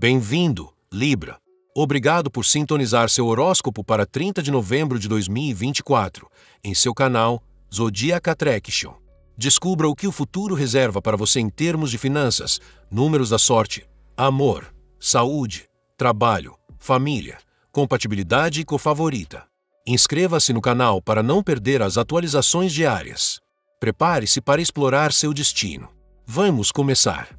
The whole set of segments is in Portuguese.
Bem-vindo, Libra. Obrigado por sintonizar seu horóscopo para 30 de novembro de 2024, em seu canal Zodiac Attraction. Descubra o que o futuro reserva para você em termos de finanças, números da sorte, amor, saúde, trabalho, família, compatibilidade e cofavorita. Inscreva-se no canal para não perder as atualizações diárias. Prepare-se para explorar seu destino. Vamos começar.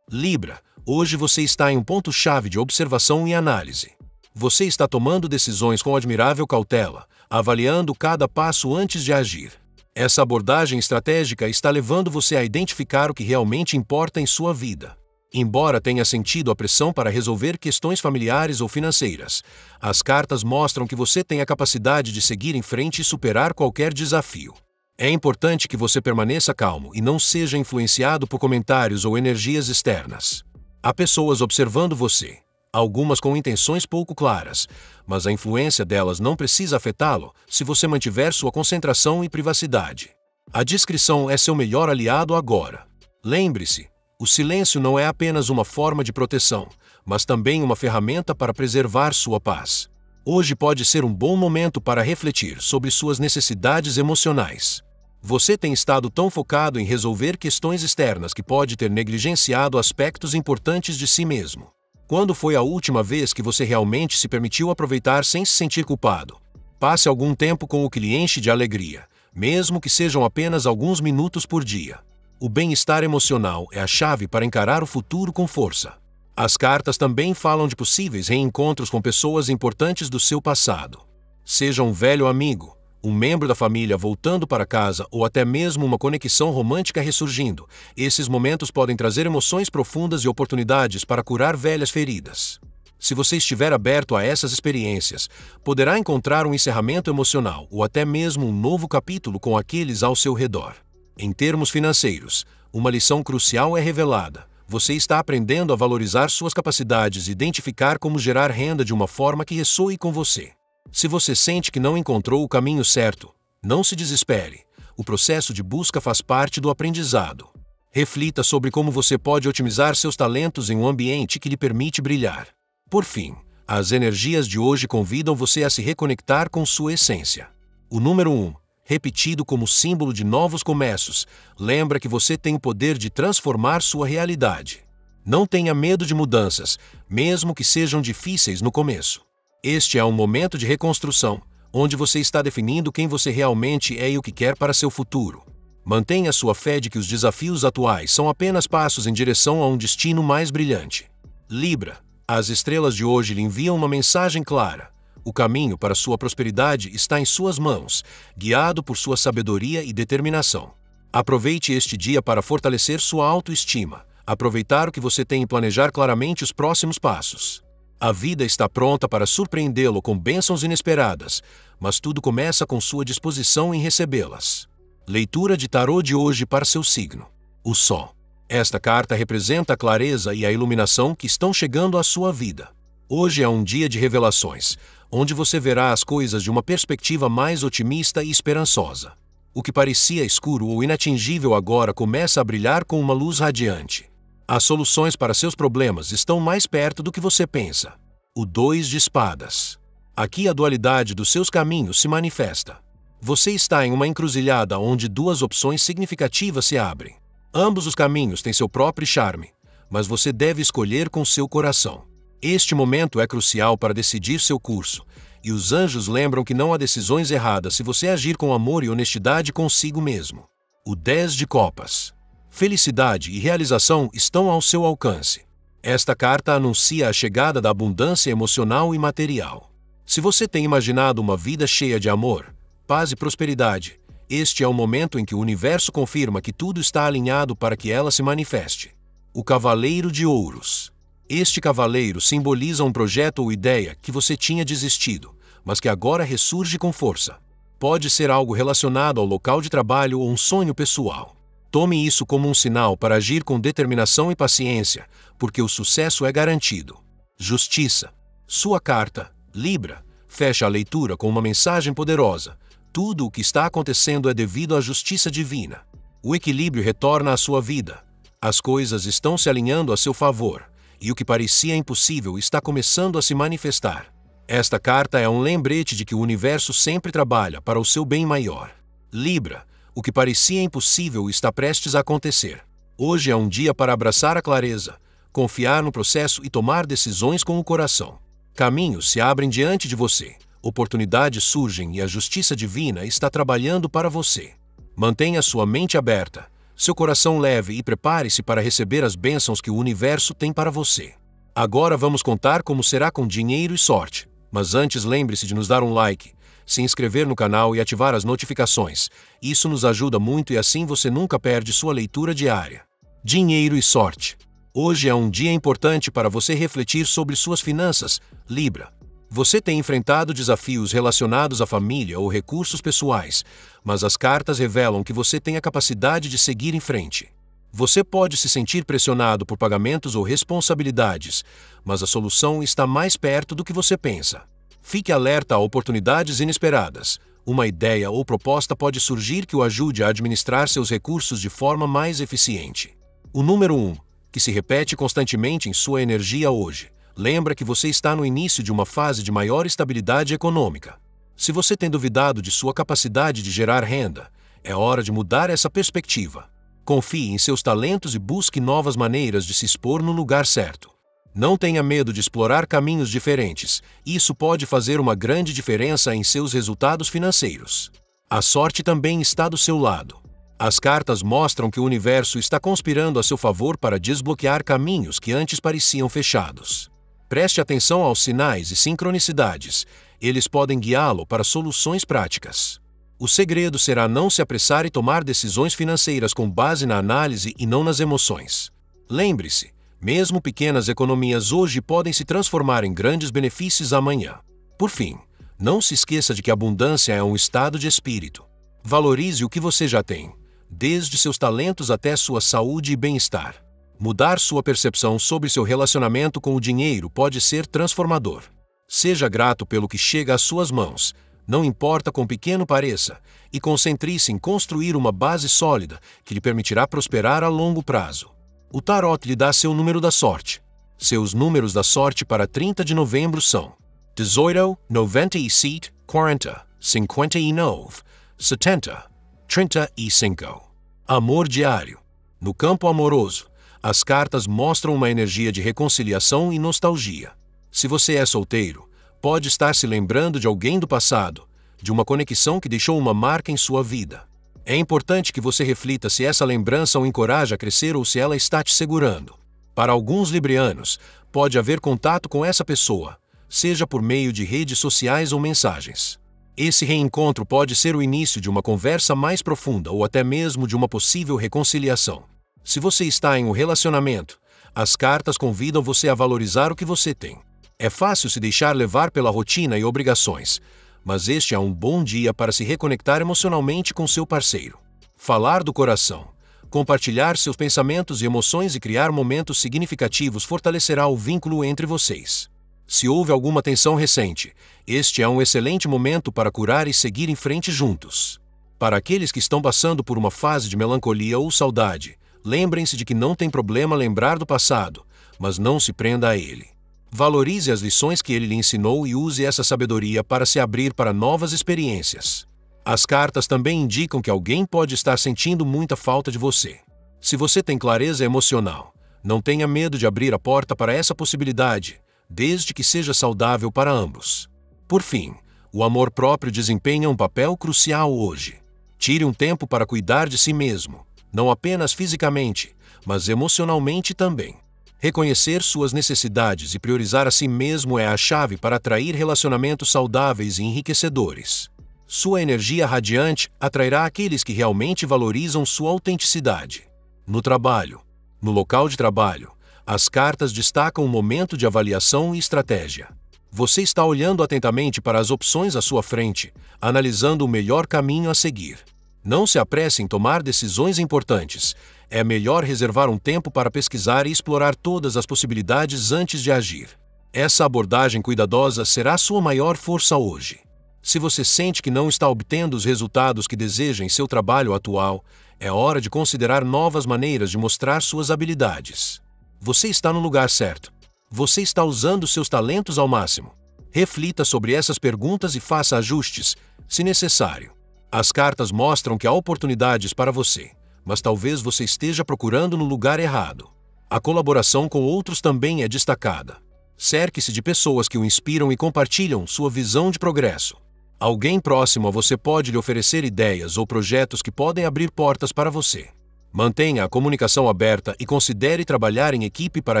Libra, hoje você está em um ponto-chave de observação e análise. Você está tomando decisões com admirável cautela, avaliando cada passo antes de agir. Essa abordagem estratégica está levando você a identificar o que realmente importa em sua vida. Embora tenha sentido a pressão para resolver questões familiares ou financeiras, as cartas mostram que você tem a capacidade de seguir em frente e superar qualquer desafio. É importante que você permaneça calmo e não seja influenciado por comentários ou energias externas. Há pessoas observando você, algumas com intenções pouco claras, mas a influência delas não precisa afetá-lo se você mantiver sua concentração e privacidade. A discrição é seu melhor aliado agora. Lembre-se, o silêncio não é apenas uma forma de proteção, mas também uma ferramenta para preservar sua paz. Hoje pode ser um bom momento para refletir sobre suas necessidades emocionais. Você tem estado tão focado em resolver questões externas que pode ter negligenciado aspectos importantes de si mesmo. Quando foi a última vez que você realmente se permitiu aproveitar sem se sentir culpado? Passe algum tempo com o que lhe enche de alegria, mesmo que sejam apenas alguns minutos por dia. O bem-estar emocional é a chave para encarar o futuro com força. As cartas também falam de possíveis reencontros com pessoas importantes do seu passado. Seja um velho amigo, um membro da família voltando para casa ou até mesmo uma conexão romântica ressurgindo, esses momentos podem trazer emoções profundas e oportunidades para curar velhas feridas. Se você estiver aberto a essas experiências, poderá encontrar um encerramento emocional ou até mesmo um novo capítulo com aqueles ao seu redor. Em termos financeiros, uma lição crucial é revelada. Você está aprendendo a valorizar suas capacidades e identificar como gerar renda de uma forma que ressoe com você. Se você sente que não encontrou o caminho certo, não se desespere. O processo de busca faz parte do aprendizado. Reflita sobre como você pode otimizar seus talentos em um ambiente que lhe permite brilhar. Por fim, as energias de hoje convidam você a se reconectar com sua essência. O número 1 repetido como símbolo de novos começos, lembra que você tem o poder de transformar sua realidade. Não tenha medo de mudanças, mesmo que sejam difíceis no começo. Este é um momento de reconstrução, onde você está definindo quem você realmente é e o que quer para seu futuro. Mantenha sua fé de que os desafios atuais são apenas passos em direção a um destino mais brilhante. Libra, as estrelas de hoje lhe enviam uma mensagem clara o caminho para sua prosperidade está em suas mãos, guiado por sua sabedoria e determinação. Aproveite este dia para fortalecer sua autoestima, aproveitar o que você tem e planejar claramente os próximos passos. A vida está pronta para surpreendê-lo com bênçãos inesperadas, mas tudo começa com sua disposição em recebê-las. Leitura de tarô de hoje para seu signo. O Sol. Esta carta representa a clareza e a iluminação que estão chegando à sua vida. Hoje é um dia de revelações, onde você verá as coisas de uma perspectiva mais otimista e esperançosa. O que parecia escuro ou inatingível agora começa a brilhar com uma luz radiante. As soluções para seus problemas estão mais perto do que você pensa. O dois de espadas. Aqui a dualidade dos seus caminhos se manifesta. Você está em uma encruzilhada onde duas opções significativas se abrem. Ambos os caminhos têm seu próprio charme, mas você deve escolher com seu coração. Este momento é crucial para decidir seu curso, e os anjos lembram que não há decisões erradas se você agir com amor e honestidade consigo mesmo. O 10 de Copas. Felicidade e realização estão ao seu alcance. Esta carta anuncia a chegada da abundância emocional e material. Se você tem imaginado uma vida cheia de amor, paz e prosperidade, este é o momento em que o universo confirma que tudo está alinhado para que ela se manifeste. O Cavaleiro de Ouros. Este cavaleiro simboliza um projeto ou ideia que você tinha desistido, mas que agora ressurge com força. Pode ser algo relacionado ao local de trabalho ou um sonho pessoal. Tome isso como um sinal para agir com determinação e paciência, porque o sucesso é garantido. Justiça. Sua carta, Libra, fecha a leitura com uma mensagem poderosa. Tudo o que está acontecendo é devido à justiça divina. O equilíbrio retorna à sua vida. As coisas estão se alinhando a seu favor e o que parecia impossível está começando a se manifestar. Esta carta é um lembrete de que o universo sempre trabalha para o seu bem maior. Libra, o que parecia impossível está prestes a acontecer. Hoje é um dia para abraçar a clareza, confiar no processo e tomar decisões com o coração. Caminhos se abrem diante de você, oportunidades surgem e a justiça divina está trabalhando para você. Mantenha sua mente aberta, seu coração leve e prepare-se para receber as bênçãos que o universo tem para você. Agora vamos contar como será com dinheiro e sorte. Mas antes lembre-se de nos dar um like, se inscrever no canal e ativar as notificações. Isso nos ajuda muito e assim você nunca perde sua leitura diária. Dinheiro e sorte. Hoje é um dia importante para você refletir sobre suas finanças, Libra. Você tem enfrentado desafios relacionados à família ou recursos pessoais, mas as cartas revelam que você tem a capacidade de seguir em frente. Você pode se sentir pressionado por pagamentos ou responsabilidades, mas a solução está mais perto do que você pensa. Fique alerta a oportunidades inesperadas. Uma ideia ou proposta pode surgir que o ajude a administrar seus recursos de forma mais eficiente. O número 1, um, que se repete constantemente em sua energia hoje, lembra que você está no início de uma fase de maior estabilidade econômica. Se você tem duvidado de sua capacidade de gerar renda, é hora de mudar essa perspectiva. Confie em seus talentos e busque novas maneiras de se expor no lugar certo. Não tenha medo de explorar caminhos diferentes, isso pode fazer uma grande diferença em seus resultados financeiros. A sorte também está do seu lado. As cartas mostram que o universo está conspirando a seu favor para desbloquear caminhos que antes pareciam fechados. Preste atenção aos sinais e sincronicidades, eles podem guiá-lo para soluções práticas. O segredo será não se apressar e tomar decisões financeiras com base na análise e não nas emoções. Lembre-se, mesmo pequenas economias hoje podem se transformar em grandes benefícios amanhã. Por fim, não se esqueça de que abundância é um estado de espírito. Valorize o que você já tem, desde seus talentos até sua saúde e bem-estar. Mudar sua percepção sobre seu relacionamento com o dinheiro pode ser transformador. Seja grato pelo que chega às suas mãos, não importa quão pequeno pareça, e concentre-se em construir uma base sólida que lhe permitirá prosperar a longo prazo. O Tarot lhe dá seu número da sorte. Seus números da sorte para 30 de novembro são 18, 97, 40, 59, 70, 35. Amor diário. No campo amoroso, as cartas mostram uma energia de reconciliação e nostalgia. Se você é solteiro, pode estar se lembrando de alguém do passado, de uma conexão que deixou uma marca em sua vida. É importante que você reflita se essa lembrança o encoraja a crescer ou se ela está te segurando. Para alguns librianos, pode haver contato com essa pessoa, seja por meio de redes sociais ou mensagens. Esse reencontro pode ser o início de uma conversa mais profunda ou até mesmo de uma possível reconciliação. Se você está em um relacionamento, as cartas convidam você a valorizar o que você tem. É fácil se deixar levar pela rotina e obrigações, mas este é um bom dia para se reconectar emocionalmente com seu parceiro. Falar do coração, compartilhar seus pensamentos e emoções e criar momentos significativos fortalecerá o vínculo entre vocês. Se houve alguma tensão recente, este é um excelente momento para curar e seguir em frente juntos. Para aqueles que estão passando por uma fase de melancolia ou saudade, Lembrem-se de que não tem problema lembrar do passado, mas não se prenda a ele. Valorize as lições que ele lhe ensinou e use essa sabedoria para se abrir para novas experiências. As cartas também indicam que alguém pode estar sentindo muita falta de você. Se você tem clareza emocional, não tenha medo de abrir a porta para essa possibilidade, desde que seja saudável para ambos. Por fim, o amor próprio desempenha um papel crucial hoje. Tire um tempo para cuidar de si mesmo, não apenas fisicamente, mas emocionalmente também. Reconhecer suas necessidades e priorizar a si mesmo é a chave para atrair relacionamentos saudáveis e enriquecedores. Sua energia radiante atrairá aqueles que realmente valorizam sua autenticidade. No trabalho, no local de trabalho, as cartas destacam um momento de avaliação e estratégia. Você está olhando atentamente para as opções à sua frente, analisando o melhor caminho a seguir. Não se apresse em tomar decisões importantes. É melhor reservar um tempo para pesquisar e explorar todas as possibilidades antes de agir. Essa abordagem cuidadosa será sua maior força hoje. Se você sente que não está obtendo os resultados que deseja em seu trabalho atual, é hora de considerar novas maneiras de mostrar suas habilidades. Você está no lugar certo. Você está usando seus talentos ao máximo. Reflita sobre essas perguntas e faça ajustes, se necessário. As cartas mostram que há oportunidades para você, mas talvez você esteja procurando no lugar errado. A colaboração com outros também é destacada. Cerque-se de pessoas que o inspiram e compartilham sua visão de progresso. Alguém próximo a você pode lhe oferecer ideias ou projetos que podem abrir portas para você. Mantenha a comunicação aberta e considere trabalhar em equipe para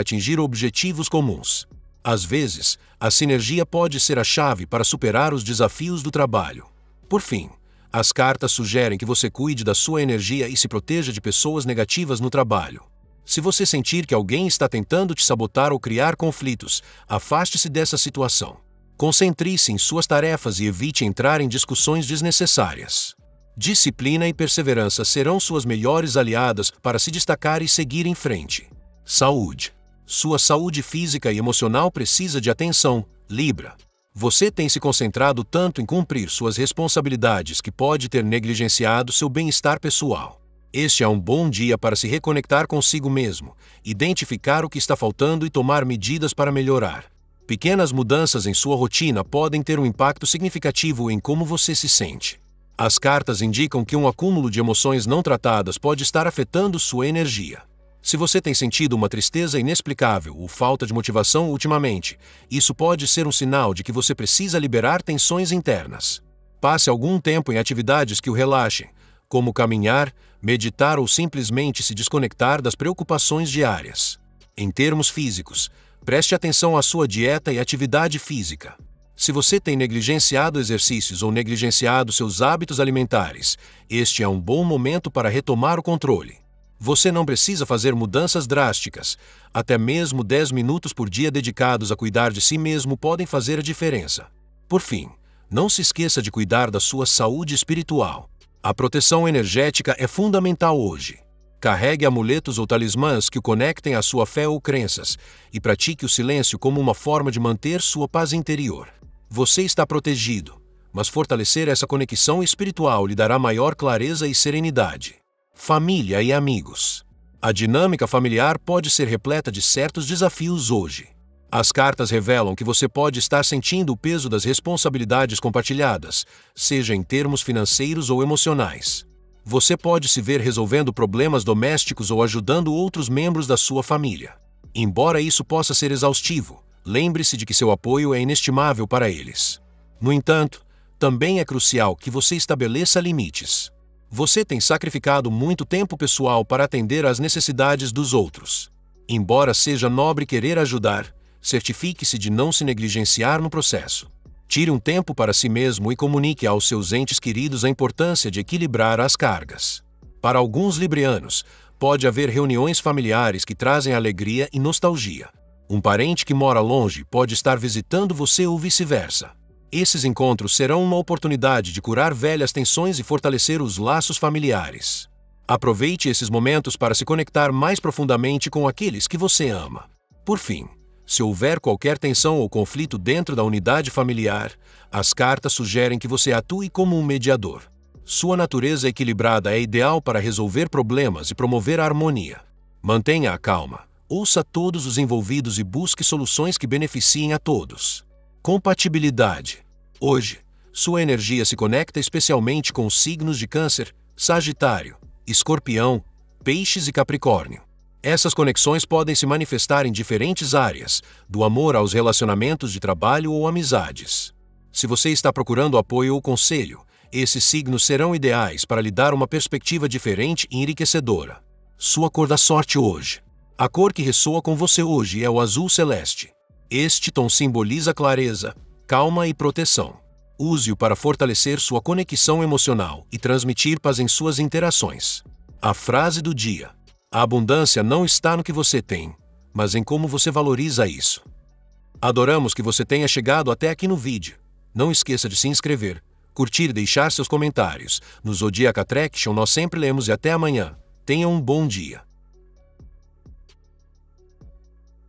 atingir objetivos comuns. Às vezes, a sinergia pode ser a chave para superar os desafios do trabalho. Por fim, as cartas sugerem que você cuide da sua energia e se proteja de pessoas negativas no trabalho. Se você sentir que alguém está tentando te sabotar ou criar conflitos, afaste-se dessa situação. Concentre-se em suas tarefas e evite entrar em discussões desnecessárias. Disciplina e perseverança serão suas melhores aliadas para se destacar e seguir em frente. Saúde. Sua saúde física e emocional precisa de atenção, Libra. Você tem se concentrado tanto em cumprir suas responsabilidades que pode ter negligenciado seu bem-estar pessoal. Este é um bom dia para se reconectar consigo mesmo, identificar o que está faltando e tomar medidas para melhorar. Pequenas mudanças em sua rotina podem ter um impacto significativo em como você se sente. As cartas indicam que um acúmulo de emoções não tratadas pode estar afetando sua energia. Se você tem sentido uma tristeza inexplicável ou falta de motivação ultimamente, isso pode ser um sinal de que você precisa liberar tensões internas. Passe algum tempo em atividades que o relaxem, como caminhar, meditar ou simplesmente se desconectar das preocupações diárias. Em termos físicos, preste atenção à sua dieta e atividade física. Se você tem negligenciado exercícios ou negligenciado seus hábitos alimentares, este é um bom momento para retomar o controle. Você não precisa fazer mudanças drásticas. Até mesmo 10 minutos por dia dedicados a cuidar de si mesmo podem fazer a diferença. Por fim, não se esqueça de cuidar da sua saúde espiritual. A proteção energética é fundamental hoje. Carregue amuletos ou talismãs que o conectem à sua fé ou crenças e pratique o silêncio como uma forma de manter sua paz interior. Você está protegido, mas fortalecer essa conexão espiritual lhe dará maior clareza e serenidade. Família e amigos. A dinâmica familiar pode ser repleta de certos desafios hoje. As cartas revelam que você pode estar sentindo o peso das responsabilidades compartilhadas, seja em termos financeiros ou emocionais. Você pode se ver resolvendo problemas domésticos ou ajudando outros membros da sua família. Embora isso possa ser exaustivo, lembre-se de que seu apoio é inestimável para eles. No entanto, também é crucial que você estabeleça limites. Você tem sacrificado muito tempo pessoal para atender às necessidades dos outros. Embora seja nobre querer ajudar, certifique-se de não se negligenciar no processo. Tire um tempo para si mesmo e comunique aos seus entes queridos a importância de equilibrar as cargas. Para alguns librianos, pode haver reuniões familiares que trazem alegria e nostalgia. Um parente que mora longe pode estar visitando você ou vice-versa. Esses encontros serão uma oportunidade de curar velhas tensões e fortalecer os laços familiares. Aproveite esses momentos para se conectar mais profundamente com aqueles que você ama. Por fim, se houver qualquer tensão ou conflito dentro da unidade familiar, as cartas sugerem que você atue como um mediador. Sua natureza equilibrada é ideal para resolver problemas e promover a harmonia. Mantenha a calma, ouça todos os envolvidos e busque soluções que beneficiem a todos. Compatibilidade. Hoje, sua energia se conecta especialmente com os signos de Câncer, Sagitário, Escorpião, Peixes e Capricórnio. Essas conexões podem se manifestar em diferentes áreas, do amor aos relacionamentos de trabalho ou amizades. Se você está procurando apoio ou conselho, esses signos serão ideais para lhe dar uma perspectiva diferente e enriquecedora. Sua cor da sorte hoje. A cor que ressoa com você hoje é o azul celeste. Este tom simboliza clareza, calma e proteção. Use-o para fortalecer sua conexão emocional e transmitir paz em suas interações. A frase do dia. A abundância não está no que você tem, mas em como você valoriza isso. Adoramos que você tenha chegado até aqui no vídeo. Não esqueça de se inscrever, curtir e deixar seus comentários. No Zodiac Attraction nós sempre lemos e até amanhã. Tenha um bom dia.